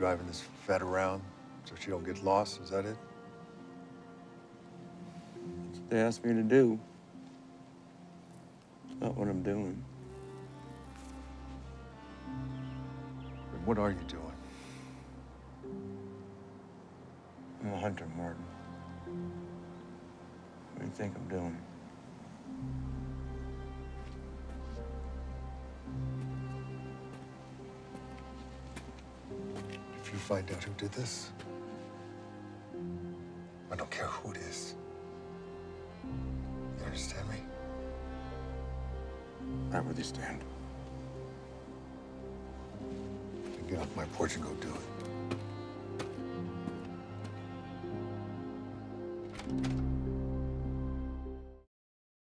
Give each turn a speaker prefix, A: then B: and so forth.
A: driving this vet around so she don't get lost? Is that it?
B: That's what they asked me to do. It's not what I'm doing.
A: Then what are you doing?
B: I'm a hunter, Martin. What do you think I'm doing?
A: If you find out who did this, I don't care who it is. You understand me?
B: Where they stand.
A: Then get off my porch and go do it.